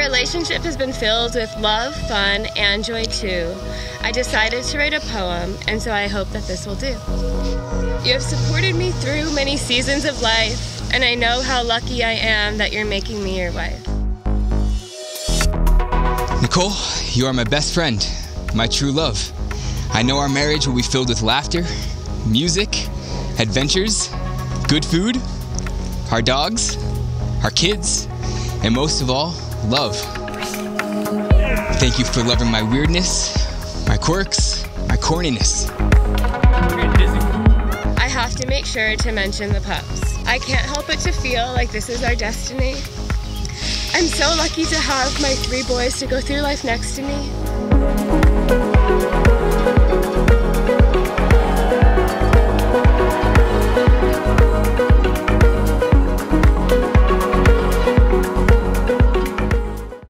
relationship has been filled with love, fun, and joy too. I decided to write a poem, and so I hope that this will do. You have supported me through many seasons of life, and I know how lucky I am that you're making me your wife. Nikole, you are my best friend, my true love. I know our marriage will be filled with laughter, music, adventures, good food, our dogs, our kids, and most of all, love. Thank you for loving my weirdness, my quirks, my corniness. I have to make sure to mention the pups. I can't help but to feel like this is our destiny. I'm so lucky to have my three boys to go through life next to me.